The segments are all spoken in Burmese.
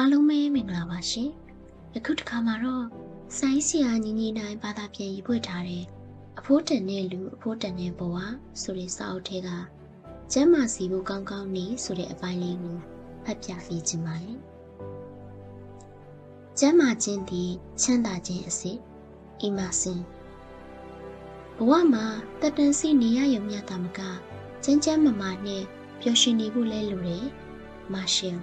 အားလုံးပဲမင်္ဂလာပါရှင်။ယခုတစ်ခါမှာတော့ဆိုင်းဆီယာညီညီနိုင်ဘာသာပြန်ရေးဖွင့်ထားတဲ့အဖိုးတန်တဲ့လူအဖိုးတန်တဲ့ဘဝဆိုတဲ့စာအုပ်ထဲကကျမ်းမာစီဖို့ကောင်းကောင်းနေဆိုတဲ့အပိုင်းလေးကိုဖတ်ပြပေးခြင်းပါတယ်။ကျမ်းမာခြင်းသည်ချမ်းသာခြင်းအစစ်အိမစင်ဘဝမှာတက်တန်စီနေရရုံမျှတာမကကျမ်းကျမ်းမာမာနဲ့ပျော်ရွှင်နေဖို့လဲလိုတယ်။မာရှယ်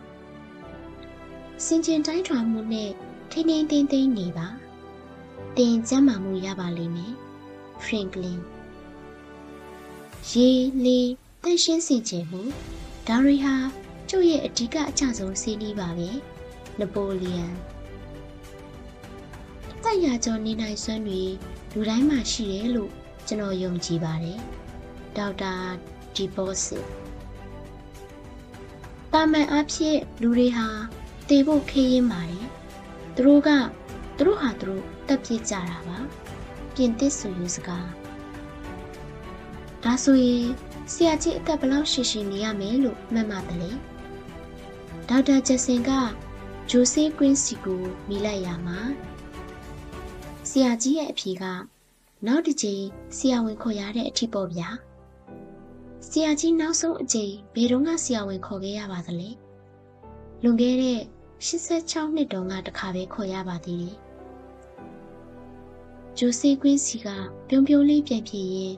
စင်ကျင်တိုင်းထွာမှုနဲ့ထိန်းထိန်းသိမ်းသိမ်းနေပါတင်ကျမ်းမာမှုရပါလိမ့်မယ်ဖရင်ကလင်ရေလေတန့်ရှင်းစင်ကြယ်မှုဒါရီဟာကျုပ်ရဲ့အဓိကအကျဆုံးစီးနီးပါပဲနပိုလီယန်တက်ရကျော်နေနိုင်စွမ်းတွေလူတိုင်းမှာရှိတယ်လို့ကျွန်တော်ယုံကြည်ပါတယ်ဒေါက်တာဒီဘော့စ်တာမန်အဖြစ်လူတွေဟာ တေဖို့ခေးရင်ပါတယ်သူတို့ကသူတို့ဟာသူတို့တက်ပြစ်ကြတာပါပြင်သစ်ဆိုယူစကားဒါဆိုရင်ဆရာကြီးအသက်ဘလောက်ရှိရှိနေရမယ်လို့မှတ်မှတယ်လေဒေါက်တာဂျက်ဆင်ကဂျိုဆေးကွင်းစီကိုမိလိုက်ရမှာဆရာကြီးရဲ့အဖြေကနောက်တစ်ချိန်ဆရာဝန်ခေါ်ရတဲ့အထီးပေါ့ဗျာဆရာကြီးနောက်ဆုံးအချိန်ဘယ်တော့မှဆရာဝန်ခေါ်ခဲ့ရပါသလဲလွန်ခဲ့တဲ့ 86နှစ်တုန်းကတခါပဲခေါ်ရပါသေးတယ်။ဂျိုဆေကွင်းစီကပြုံးပြုံးလေးပြန်ဖြစ်ရင်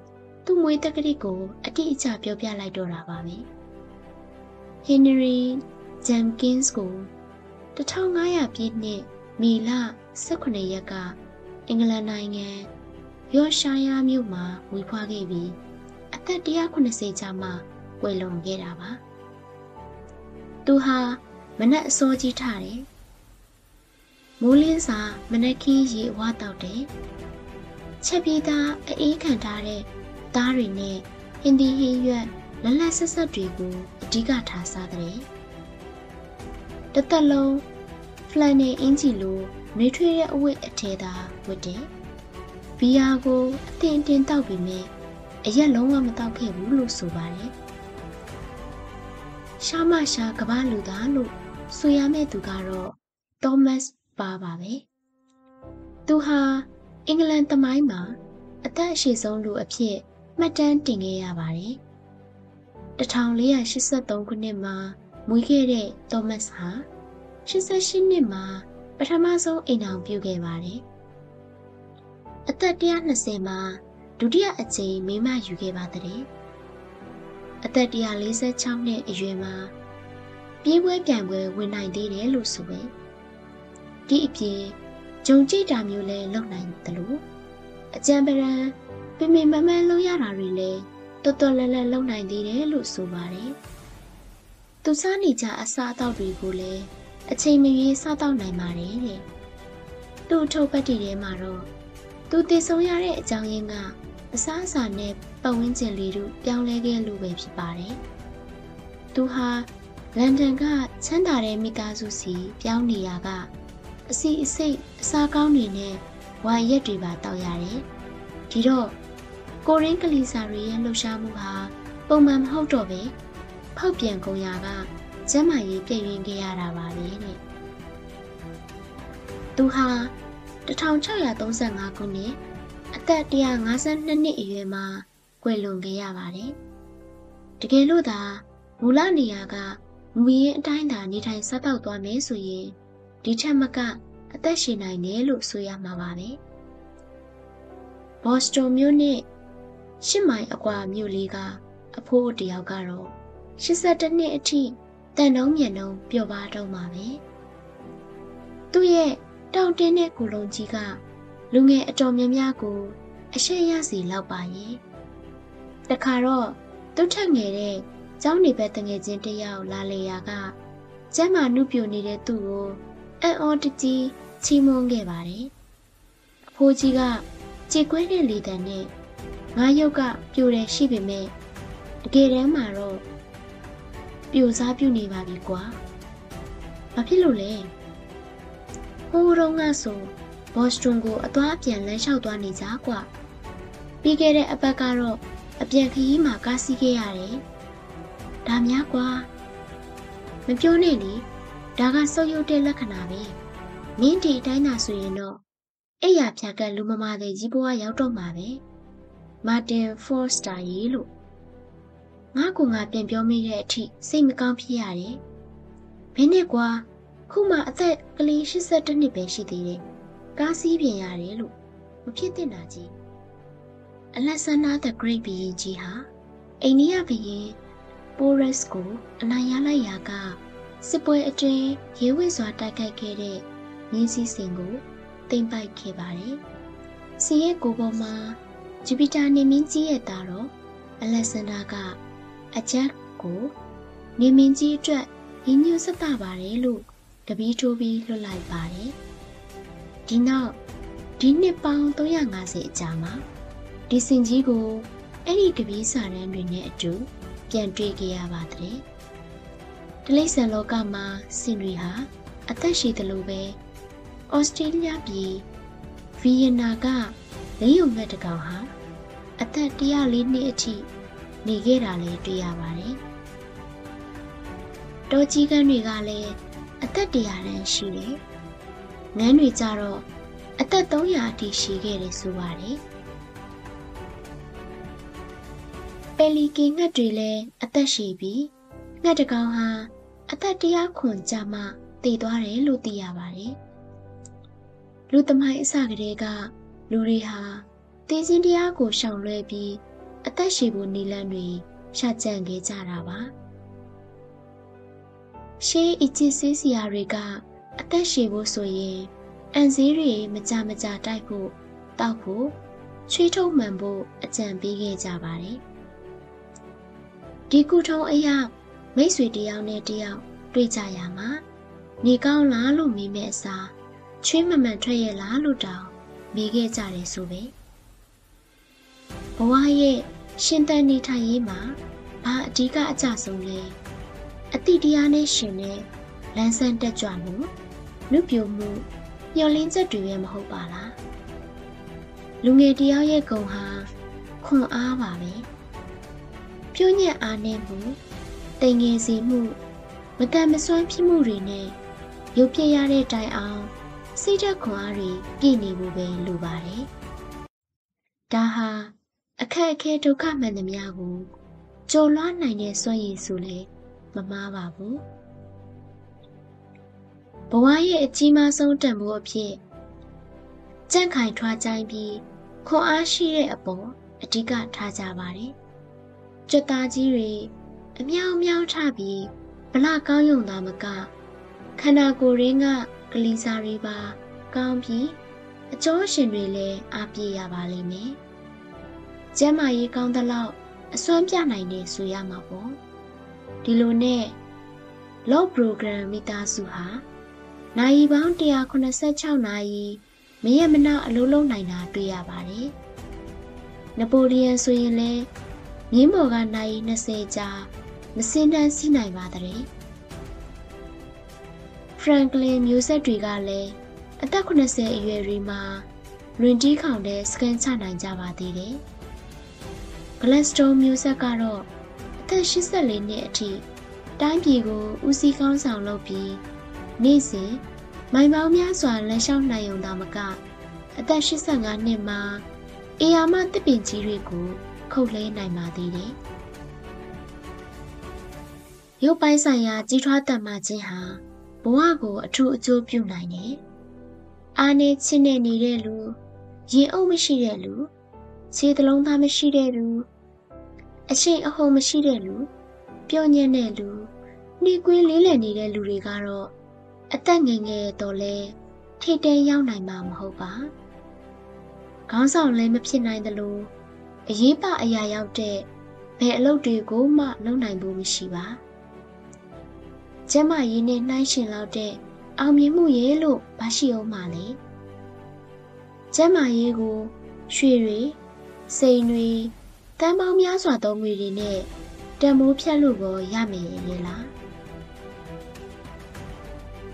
သူ့မွေးတက္ကရာကိုအတိအကျပြောပြလိုက်တော့တာပါပဲ။ Henry Jenkins ကို1500ပြည့်နှစ်မေလ18ရက်ကအင်္ဂလန်နိုင်ငံယောရှာယာမြို့မှာမွေးဖွားခဲ့ပြီးအသက်190ကြာမှကွယ်လွန်ခဲ့တာပါ။သူဟာ မနက်အစောကြီးထားတယ်။မိုးလင်းစာမနက်ခင်းရေဝါတောက်တယ်။ချက်ပြေးသားအေးခံထားတဲ့သားတွေနဲ့ဟင်းဒီဟင်းရွက်လလတ်ဆက်ဆက်တွေကိုအဓိကထားစားတယ်။တသက်လုံးဖလန်နဲ့အင်ဂျီလိုနှွေးထွေးတဲ့အဝတ်အထည်သာဝတ်တယ်။ဘီယာကိုအတင်းတင်းတောက်ပြီးမြဲအရက်လုံးဝမတောက်ခဲ့ဘူးလို့ဆိုပါတယ်။ရှာမရှာကဘာလူသားလို့ ဆိုရမယ့်သူကတော့သောမတ်ပါပါပဲသူဟာအင်္ဂလန်သမိုင်းမှာအသက်အရှိဆုံးလူအဖြစ်မှတ်တမ်းတင်ခဲ့ရပါတယ်1483ခုနှစ်မှာမွေးခဲ့တဲ့သောမတ်ဟာ88နှစ်မှာပထမဆုံးအိမ်အောင်ပြုခဲ့ပါတယ်အသက်120မှာဒုတိယအကြိမ်မိမယူခဲ့ပါတဲ့အသက်146နှစ်အရွယ်မှာ ပြေးပွဲပြိုင်ပွဲဝင်နိုင်သေးတယ်လို့ဆိုပဲဒီအပြင်ဂျုံကြိတ်တာမျိုးလဲလုပ်နိုင်တယ်လို့အကြံပရံပင်ပင်မမန်းလုပ်ရတာတွေလဲတော်တော်လဲလဲလုပ်နိုင်သေးတယ်လို့ဆိုပါတယ်သူစားနေကြအစားအသောက်တွေကိုလည်းအချိန်မရွေးစားတော့နိုင်ပါတယ်တဲ့သူ့အထုပ်ပတ်တီထဲမှာတော့သူတည်ဆုံရတဲ့အကြောင်းရင်းကအစားအစာနဲ့ပတ်ဝန်းကျင်လေးတို့ပြောင်းလဲခဲ့လို့ပဲဖြစ်ပါတယ်သူဟာ လန်ဒန်ကချမ်းသာတဲ့မိသားစုစီပြောင်းနေရကအစီအစိတ်အစားကောင်းတွေနဲ့ဝိုင်ရက်တွေပါတောက်ရတယ်။ဒီတော့ကိုရင်းကလီစာတွေရဲ့လှူရှားမှုဟာပုံမှန်မဟုတ်တော့ပဲဖောက်ပြန်ကုန်ရကကျမ်းမာရေးပြည့်ရင်ခဲ့ရတာပါပဲတဲ့။သူဟာ1635ခုနှစ်အသက်152နှစ်အရွယ်မှာကွယ်လွန်ခဲ့ရပါတယ်။တကယ်လို့သာမူလနေရာက မူရင်းအတိုင်းသာနေထိုင်ဆက်တော့သွားမယ်ဆိုရင်ဒီထက်မကအသက်ရှင်နိုင်တယ်လို့ဆိုရမှာပါပဲဘော့စတွန်မြို့နဲ့ရှစ်မိုင်အကွာမြို့လေးကအဖိုးတယောက်ကတော့82နှစ်အထိတန်နှုံးမြန်နှုံးပျော်ပါတော့မှာပဲသူ့ရဲ့တောင်တင်းတဲ့ကိုလုံးကြီးကလူငယ်အတော်များများကို အရှက်ရစီလောက်ပါရဲ့တခါတော့သူ့ထက်ငယ်တဲ့ ကျောင်းနေဘက်တငယ်ချင်းတယောက်လာလေရာကကျမ်းမာနှုတ်ပြနေတဲ့သူ့ကိုအံ့ဩတကြီးချီးမွမ်းခဲ့ပါတယ်။အဖိုးကြီးကကြေကွဲတဲ့လေတံနဲ့ငါရုပ်ကပြိုတယ်ရှိပေမဲ့တကယ်တမ်းမှာတော့ပြိုစားပြုနေပါပြီကွာ။ဘာဖြစ်လို့လဲ။ဟိုးတုန်းကဆိုဘော့စတွန်ကိုအသွားအပြန်လမ်းလျှောက်သွားနေကြကွာ။ပြီးခဲ့တဲ့အပတ်ကတော့အပြန်ခရီးမှာကားစီးခဲ့ရတယ်။ ဒါများကွာမပြောနဲ့လေဒါကဆုပ်ယုပ်တဲ့လက္ခဏာပဲမင်းဒီအတိုင်းသာဆိုရင်တော့အဲ့ရဖြတ်ကလူမမာတဲ့ကြီးဘွားရောက်တော့မှာပဲမာတင်ဖော့စတာရေးလို့ငါကငါပြန်ပြောမိတဲ့အထိစိတ်မကောင်းဖြစ်ရတယ်ဘယ်နဲ့ကွာခုမှအသက်ကလေး82နှစ်ပဲရှိသေးတယ်ကားစီးပြင်ရတယ်လို့မဖြစ်သင့်တာကြီးအလက်ဆန်နာဒဂရိတ်ဘီရင်ကြီးဟာအိန္ဒိယဘီရင် ပိုရက်စ်ကိုအနိုင်ရလိုက်ရာကစစ်ပွဲအတွင်းရဲဝံ့စွာတိုက်ခိုက်ခဲ့တဲ့မြင်းစည်းစင်ကိုသိမ့်ပိုက်ခဲ့ပါတယ်။စီရဲ့ကိုပေါ်မှာဂျူပီတာနေမင်းကြီးရဲ့သားတော်အလက်ဆန်ဒါကအချက်ကိုနေမင်းကြီးအတွက်ရင်းညွှန်းဆက်တာပါတယ်လို့တပီးထိုးပြီးလွှတ်လိုက်ပါတယ်။ဒီနောက်ဒီနှစ်ပေါင်း350အကြာမှာဒီစင်ကြီးကိုအဲ့ဒီကပီးစာရန်တွေနဲ့အတူ ပြန်တွေ့ကြရပါတဲ့။တလိษံလောကမှာစင်တွေဟာအသက်ရှိသလိုပဲဩစတြေးလျပြည်ဗီယက်နာကလိယုံငှက်တကောင်ဟာအသက်104နှစ်အထိနေခဲ့တာလည်းတွေ့ရပါတယ်။တောကြီးကန်းတွေကလည်းအသက်100တန်းရှိတယ်။ငန်းတွေကြတော့အသက်300အထိရှိခဲ့တယ်ဆိုပါတယ်။ ပယ်လီကင်ငှက်တွေလည်းအသက်ရှိပြီးငှက်တကောင်ဟာအသက်100ခွန်ကြာမှတည်သွားတယ်လို့သိရပါတယ်။လူသမိုင်းအစကတည်းကလူတွေဟာတည်ခြင်းတရားကိုရှောင်လွှဲပြီးအသက်ရှည်ဖို့နည်းလမ်းတွေရှာကြံခဲ့ကြတာပါ။ရှေးအစ်ချစ်ဆေးစရာတွေကအသက်ရှည်ဖို့ဆိုရင်အန်ဈေးတွေမကြမကြတိုက်ဖို့တောက်ဖို့ချွေးထုတ်မှန်ဖို့အကြံပေးခဲ့ကြပါတယ်။ ဒီကုထုံးအရာမိတ်ဆွေတယောက်နဲ့တယောက်တွေ့ကြရမှာနေကောင်းလားလို့မေးမဲ့အစားချွေးမမှန်ထွက်ရဲ့လားလို့တောင်မေးခဲ့ကြတယ်ဆိုပဲဘဝရဲ့ရှင်သန်နေထိုင်ရေးမှာဘာအဓိကအကြဆုံးလဲအတိတရားနဲ့ရှင်တဲ့လန်းဆန်းတက်ကြွမှုလူပြိုမှုမျောလင်းချက်တွေပဲမဟုတ်ပါလားလူငယ်တယောက်ရဲ့ဂုဏ်ဟာခွန်အားပါပဲ ပြိုးညက်အားနည်းမှုတိမ်ငယ်စီမှုမတန်မစွမ်းဖြစ်မှုတွေနဲ့ရုပ်ပြရတဲ့တိုင်အောင်စိတ်ဓာတ်ခွန်အားတွေပြည့်နေဖို့ပဲလိုပါတယ်။ဒါဟာအခက်အခဲဒုက္ခမှန်သမျှကိုကျော်လွှားနိုင်တဲ့စွမ်းရည်ဆိုလေမမားပါဘူး။ဘဝရဲ့အကြီးမားဆုံးတန်ဖိုးအဖြစ်ကြန့်ခိုင်ထွားကြိုင်းပြီးခွန်အားရှိတဲ့အပေါ်အဓိကထားကြပါတယ်။ ကြွက်သားကြီးတွေအမြောင်မြောင်ထပြီးဗလကောင်းယုံသားမကခန္ဓာကိုယ်ရင်းကကလီစာတွေပါ ကောင်းပြီးအကျော်ရှင်တွေလည်းအားပြေရပါလိမ့်မယ်။ကျမ်းမာရေးကောင်းသလောက်အစွမ်းပြနိုင်နေဆိုရမှာပေါ့။ဒီလိုနဲ့ log program မိသားစုဟာနိုင်ပေါင်း186နာရီမရမနာအလုံးလုံးနိုင်တာတွေ့ရပါတယ်။နပိုလီယန်ဆိုရင်လည်း မြင်းပေါ်ကနိုင်20ကြာမစင်းတန်းစီးနိုင်ပါတဲ့ဖရန်ကလင်မျိုးဆက်တွေကလည်းအသက်80အရွယ်တွေမှာလွင်တီးခေါင်တဲ့စကန်ချနိုင်ကြပါသေးတယ်။ဂလက်စတိုးမျိုးဆက်ကတော့အသက်84နှစ်အထိတိုင်းပြည်ကိုဦးစီးကောင်းဆောင်လုပ်ပြီးနေ့စဉ်မိုင်ပေါင်းများစွာလမ်းလျှောက်နိုင်ုံသာမကအသက်85နှစ်မှာအေယာမတစ်ပင်ကြီးတွေကို ခုတ်လဲနိုင်ပါသေးတယ်။ရုပ်ပိုင်းဆိုင်ရာကြီးထွားတတ်မှခြင်းဟာဘဝကိုအထူးအကျိုးပြုနိုင်တယ်။အားနေချင်းနေနေတဲ့လူရင်အုပ်မရှိတဲ့လူခြေသလုံးသားမရှိတဲ့လူအချိန်အဟုန်မရှိတဲ့လူပျော့ညံ့တဲ့လူနှီးကွင်းလေးလည်နေတဲ့လူတွေကတော့အသက်ငယ်ငယ်တော့လဲထိတ်တဲရောက်နိုင်မှာမဟုတ်ပါ။ခေါင်းဆောင်လည်းမဖြစ်နိုင်သလို အရေးပါအရာရောက်တဲ့ဘယ်အလုပ်တွေကိုမှလုပ်နိုင်ဖို့မရှိပါကျမရင်းနဲ့နှိုင်းရှင်လောက်တဲ့အောင်မြင်မှုရဲ့လို့မရှိအောင်ပါလေကျမရေးကိုရွှေတွေစိန်တွေတန်ပေါင်းများစွာသောငွေတွေနဲ့တံမိုးဖြတ်လို့ကိုရမယ်လေလား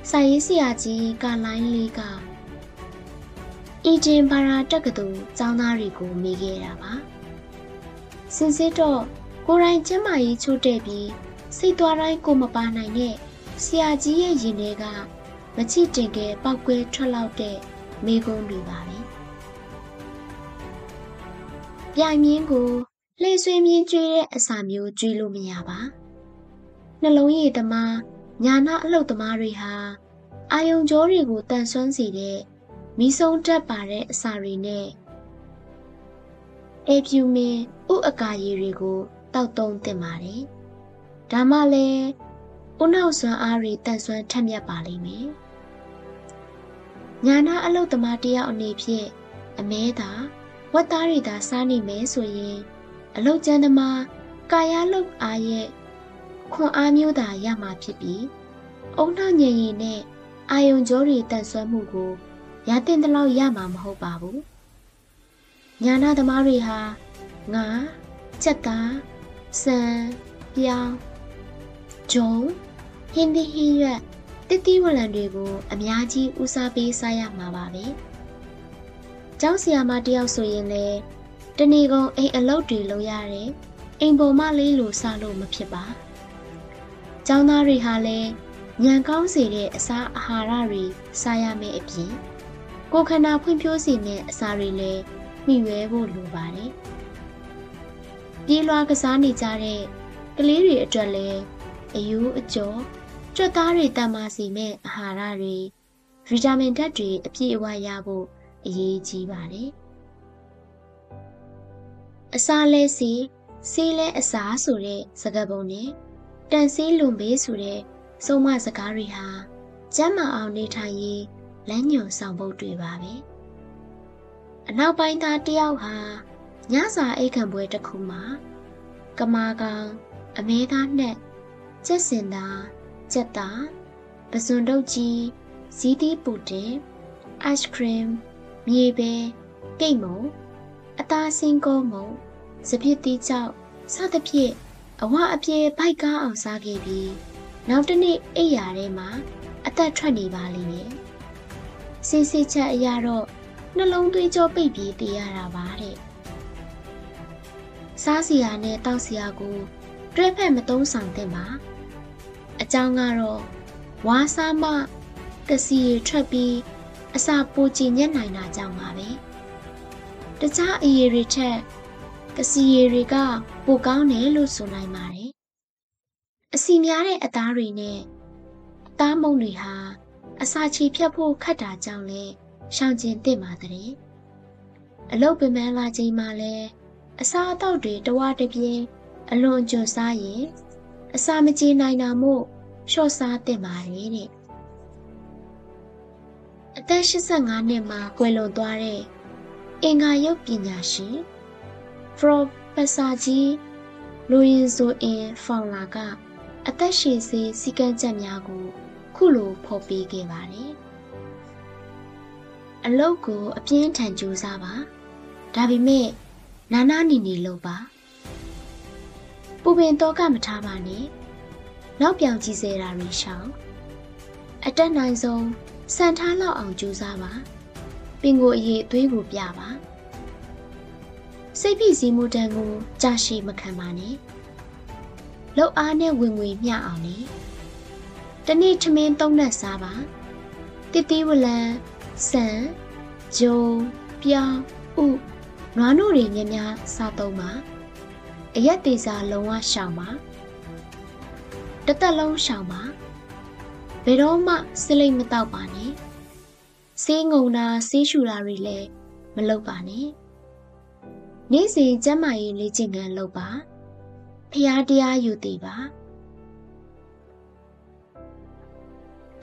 စာရေးဆရာကြီးကလိုင်းလေးကအီဂျင်ဘာရာတက္ကသိုလ်ကျောင်းသားတွေကိုမေးခဲ့တာပါ စင်စစ်တော့ကိုရိုင်းကျမ်းမာရေးချိုးတဲ့ပြီးစိတ်သွားတိုင်းကိုမပါနိုင်တဲ့ဆရာကြီးရဲ့ရင်ထဲကမချစ်တင်ကဲပောက်ကွဲထွက်လောက်တဲ့မိကုံးတွေပါပဲပြိုင်မြင်းကိုလှည့်ဆွေးမြင်းကျွေးတဲ့အစာမျိုးကျွေးလို့မရပါနှလုံးရည်သမားညာနာအလုတ်သမားတွေဟာအာယုံကြောတွေကိုတန်ဆွမ်းစေတဲ့မိဆုံးတက်ပါတဲ့အစာတွေနဲ့အေဖြူမင်း ဥအကာရည်တွေကိုတောက်သုံးတင်ပါတယ်။ဒါမှလည်းဥနောက်စွမ်းအားတွေတန်ဆွမ်းထက်မြက်ပါလိမ့်မယ်။ညာနာအလုတ်သမားတယောက်အနေဖြင့်အမဲသာဝတ်သားတွေသာစားနေမယ်ဆိုရင်အလုတ်ကျန်းသမားကာယလုတ်အားရဲ့ခွန်အားမျိုးသာရမှာဖြစ်ပြီးအုံနှောက်ညင်ရင်နဲ့အာယုံကြောတွေတန်ဆွမ်းမှုကိုရတဲ့တလောက်ရမှာမဟုတ်ပါဘူးညာနာသမားတွေဟာ ငါချက်သားစံပြောင်းဂျုံဟင်းသီးဟင်းရွက်တတိဝလံတွေကိုအများကြီးဦးစားပေးစားရမှာပါပဲကျောင်းဆရာမတယောက်ဆိုရင်လေတဏီကုံအိမ်အလုပ်တွေလုပ်ရတယ်အိမ်ပေါ်မလေးလိုစားလို့မဖြစ်ပါကျောင်းသားတွေဟာလည်းညံကောင်းစေတဲ့အစာအာဟာရတွေစားရမယ့်အပြင်ကိုခန္ဓာဖွံ့ဖြိုးစေတဲ့အစာတွေလည်းမှီဝဲဖို့လိုပါတယ်။ ပြေးလွှားကစားနေကြတဲ့ကလေးတွေအတွက်လည်းအယူအကျော်ကြွက်သားတွေတန်မာစီမဲ့အာဟာရတွေဗီတာမင်ဓာတ်တွေအပြည့်အဝရဖို့အရေးကြီးပါတယ်။အစာလဲစီဆေးလဲအစာဆိုတဲ့စကားပုံနဲ့တန်ဆေးလွန်ပေးဆိုတဲ့စုံမစကားတွေဟာကျမ်းမာအောင်နေထိုင်ရေးလမ်းညွှန်ဆောင်ဖို့တွေပါပဲအနောက်ပိုင်းသားတယောက်ဟာ ညစာအိတ်ခံပွဲတစ်ခုမှာကမာကောင်အမဲသားနဲ့ကျက်စင်သားကျက်သားပစွန်တုတ်ကြီးဇီးတီးပူတင် ice cream မြေပဲကိတ်မုံအသားစင်းကောမုံစပစ်တီးကြောက်စသဖြင့်အဝအပြေဘိုက်ကားအောင်စားခဲ့ပြီးနောက်တစ်နေ့အိပ်ရာထဲမှာအသက်ထွက်နေပါလိမ့်မယ်။စစ်စစ်ချက်အရာတော့နှလုံးသွေးကြောပိတ်ပြီးတည်ရတာပါတဲ့။ စားစရာနဲ့တောက်စရာကိုတွဲဖက်မသုံးဆောင်သင့်ပါ။အကြောင်းကတော့ဝါစားမကစီရထွက်ပြီးအစာပိုချညက်နိုင်တာကြောင့်ပါပဲ။တခြားအရေးတွေထက်ကစီရတွေကပိုကောင်းတယ်လို့ဆိုနိုင်ပါတယ်အစီများတဲ့အသားတွေနဲ့အသားမုံတွေဟာအစာချီဖြတ်ဖို့ခက်တာကြောင့်လဲရှောင်ကျဉ်သင့်ပါတဲ့အလုတ်ပင်ပန်းလာချိန်မှာလဲ အစာအသောက်တွေတဝတပြင်းအလွန်အကျွံစားရင်အစာမကြေနိုင်တာမို့လျှော့စားသင့်ပါတယ်တဲ့အသက်85နှစ်မှာကွယ်လွန်သွားတဲ့အင်္ဂါရုပ်ပညာရှင်ပရိုဖက်ဆာကြီးလိုရင်ဆိုအင်ဖောင်လာကအသက်ရှင်စေစည်းကမ်းချက်များကို ခုလိုဖော်ပြခဲ့ပါတယ်။အလုတ်ကိုအပြင်းထန်ကြိုးစားပါ။ဒါပေမဲ့ နာနာနီနီလုပ်ပါ။ပူပင်တော့ကမထားပါနဲ့။နောက်ပြောင်ကြည့်စေတာတွေရှောင်။အတက်နိုင်ဆုံးစံထားလောက်အောင်ကြိုးစားပါ။ပင်ကိုအရေးအသွေးကိုပြပါ။စိတ်ဖိစီးမှုတန်ကိုကြာရှည်မခံပါနဲ့။လှုပ်အားနဲ့ဝင်ငွေမျှအောင်လေတနေ့ထမင်းသုံးနဲ့စားပါတစ်တီးဝလံဆန်ဂျုံပြောင်းဥ နွားနို့တွေများများစားသုံးပါအရက်သေးစားလုံးဝရှောင်ပါတသက်လုံးရှောင်ပါဘယ်တော့မှစလိတ်မတော့ပါနဲ့ဆေးငုံတာဆေးရှူတာတွေလည်းမလုပ်ပါနဲ့နေ့စဉ်ကျန်းမာရေးလေ့ကျင့်ခန်းလုပ်ပါဖျားတရားယူတည်ပါ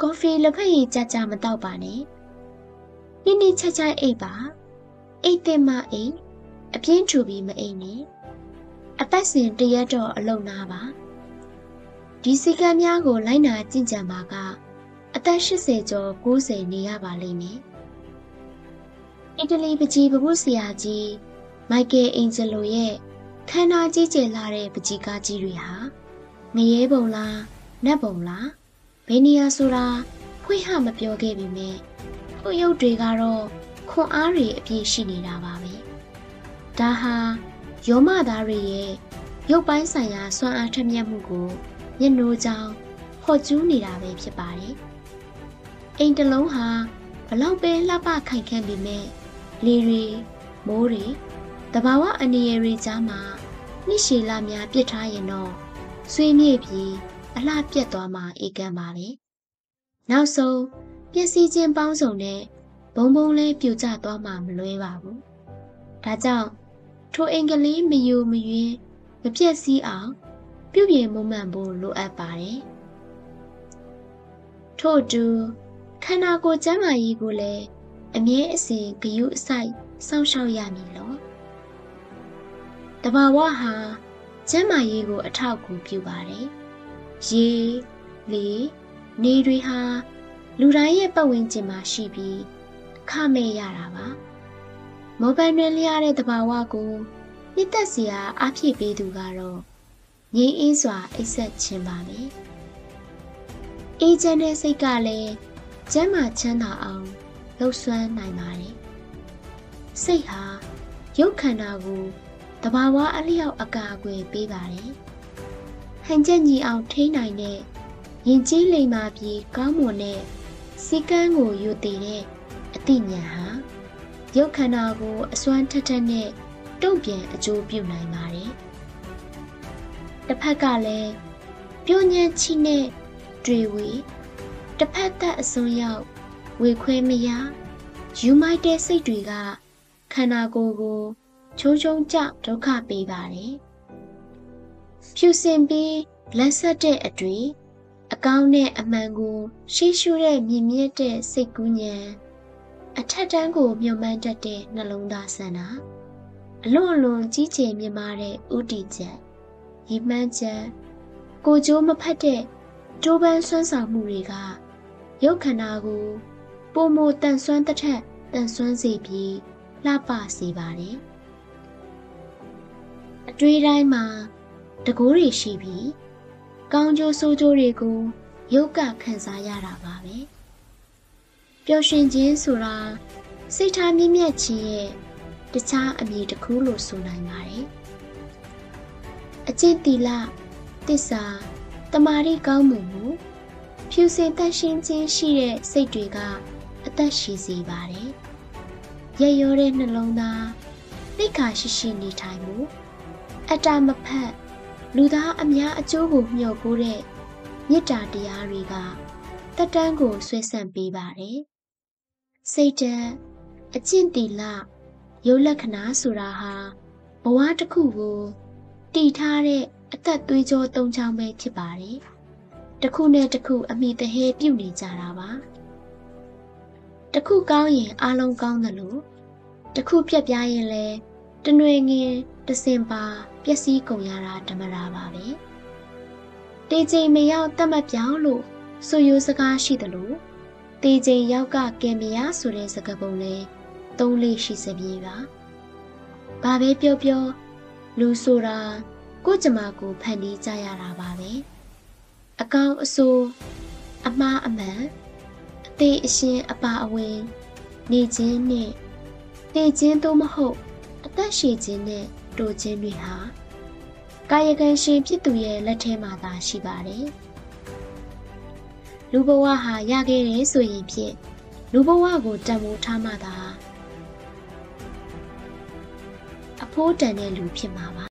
ကော်ဖီလက်ဖက်ရည်ကြကြမတော့ပါနဲ့နိနိချက်ချက်အိပ်ပါ အိတ်တင်မအိတ်အပြင်းထူပြီးမအိတ်နဲ့အပတ်စဉ်တရက်တော့အလုံနာပါဒီစည်းကမ်းများကိုလိုက်နာကျင့်ကြံပါကအသက်80ကျော်90နေရပါလိမ့်မယ်အီတလီပကြီးပပုဆရာကြီးမိုက်ကယ်အင်ဂျယ်လိုရဲ့ခန္ဓာကြီးကျယ်လာတဲ့ပကြီးကားကြီးတွေဟာငရဲပုံလားနတ်ပုံလားဘယ်နေရာဆိုတာဖွင့်ဟမပြောခဲ့ပေမဲ့ခုရုပ်တွေကတော့ ခွန်အားတွေအပြည့်ရှိနေတာပါပဲဒါဟာယောမသားတွေရဲ့ရုပ်ပိုင်းဆိုင်ရာစွမ်းအားထက်မြက်မှုကိုမျက်နှိုးကြောင်းဟဖော်ကျူးနေတာပဲဖြစ်ပါတယ်အိမ်တစ်လုံးဟာဘလောက်ပဲလှပခိုင်ခန့်ပေမဲ့လေတွေမိုးတွေတဘာဝအနေရတွေကြားမှာနှစ်ရှည်လများပြစ်ထားရင်တော့ဆွေးမြေ့ပြီးအလှပြက်သွားမှာအေကံပါပဲနောက်ဆုံးပျက်စီးခြင်းပေါင်းစုံနဲ့ ဘုံဘုံလဲပြိုကျသွားမှာမလွဲပါဘူးဒါကြောင့်ထိုအင်္ဂလိပ်မယူမယွင်းမပြက်စီးအောင်ပြုပြင်မမှန်ဖို့လိုအပ်ပါတယ်ထို့အတူခန္ဓာကိုယ်ကျန်းမာရေးကိုလည်းအမြဲအစဉ်ဂရုအစိုက်စောင့်ရှောက်ရမည်လို့တဘာဝဟာကျန်းမာရေးကိုအထောက်အကူပြုပါတယ်ရေလေနေတွေဟာလူတိုင်းရဲ့ပတ်ဝန်းကျင်မှာရှိပြီး ခမဲ့ရတာပါမောပန်တွင်လျားတဲ့တဘာဝကိုနှစ်သက်စရာအဖြစ်ပေးသူကတော့ငြိမ်းအေးစွာအိပ်ဆက်ခြင်းပါပဲအေးချမ်းတဲ့စိတ်ကလည်းကျမ်းမာချမ်းသာအောင်လှုပ်ဆွမ်းနိုင်ပါတယ်စိတ်ဟာရုပ်ခန္ဓာကိုတဘာဝအလျောက်အကာအကွယ်ပေးပါတယ်ဟန်ချက်ညီအောင်ထိန်းနိုင်တဲ့ရင်ကြီးလိမ်မာပြီးကောင်းမွန်တဲ့စီကန်းကိုယူတည်တဲ့အ သိဉာဏ်ဟာရုပ်ခန္ဓာကိုအစွမ်းထက်ထက်နဲ့တုံ့ပြန်အကျိုးပြုနိုင်ပါတယ်တစ်ဖက်ကလည်းပြိုညံချိနဲ့တွေ့ဝေတစ်ဖက်သက်အစွန်းရောက်ဝေခွဲမရယူမိုက်တဲ့စိတ်တွေကခန္ဓာကိုယ်ကိုချိုးချုံကြဒုက္ခပေးပါတယ်ဖြူစင်ပြီးလက်ဆက်တဲ့အတွေ့အကောင်းနဲ့အမှန်ကိုရှေးရှုတဲ့မြင်မြတ်တဲ့စိတ်ကူးဉဏ် အထက်တန်းကိုမြုံမှန်းတတ်တဲ့နှလုံးသားဆန္ဒအလွန်အလွန်ကြီးကျယ်မြင့်မားတဲ့ဥတီချက်ရည်မှန်းချက်ကိုကြိုးမဖက်တဲ့ကြိုးပမ်းဆွမ်းဆောင်မှုတွေကရုပ်ခန္ဓာကိုပုံမတန်ဆွမ်းတစ်ထက်တန်ဆွမ်းစေပြီးလှပစေပါတယ်အတွေးတိုင်းမှာတကိုးတွေရှိပြီးကောင်းကျိုးဆိုးကျိုးတွေကိုရုပ်ကခံစားရတာပါပဲ ပျော်ရွှင်ခြင်းဆိုတာစိတ်ထားမြင့်မြတ်ခြင်းရဲ့တခြားအမည်တစ်ခုလို့ဆိုနိုင်ပါတယ်အကျင့်တီလတစ္ဆာတမာရီကောင်းမှုမှုဖြူစင်တတ်ရှင်းခြင်းရှိတဲ့စိတ်တွေကအသက်ရှိစေပါတယ်ရရောတဲ့နှလုံးသားသိက္ခာရှိရှိနေထိုင်မှုအတ္တမဖက်လူသားအများအကျိုးကိုမျှော်ပိုးတဲ့မေတ္တာတရားတွေကတက်တန်းကိုဆွဲဆန့်ပေးပါတယ် စိတ်ဓာတ်အကျင့်တီလရုပ်လက္ခဏာဆိုတာဟာဘဝတစ်ခုကိုတည်ထားတဲ့အသက်သွေးကြောသုံးချောင်းပဲဖြစ်ပါတယ်။တစ်ခုနဲ့တစ်ခုအမိတဟဲပြုတ်နေကြတာပါ။တစ်ခုကောင်းရင်အလုံးကောင်းတယ်လို့တစ်ခုပြက်ပြားရင်လည်းတနွေငင်တစင်ပါပျက်စီးကုန်ရတာဓမ္မတာပါပဲ။တေချိန်မရောက်တတ်မပြောင်းလို့ဆိုရိုးစကားရှိတယ်လို့ တေချိန်ရောက်ကကင်မရဆိုတဲ့စကားပုံလေးသုံးလေးရှိစပြေးပါ။ဘာပဲပြောပြောလူဆိုတာကိုကျမကိုဖန်တီးကြရတာပါပဲ။အကောင်အဆိုးအမှားအမှန်အသေးအရှင်းအပါအဝင်နေခြင်းနဲ့နေခြင်းသို့မဟုတ်အသက်ရှည်ခြင်းနဲ့တိုခြင်းတွေဟာကာယကံရှင်ဖြစ်သူရဲ့လက်ထဲမှာသာရှိပါတယ်။ လူဘဝဟာရခဲ့တယ်ဆိုရင်ဖြင့်လူဘဝကိုတန်ဖိုးထားမှသာအဖိုးတန်တဲ့လူဖြစ်မှာပါ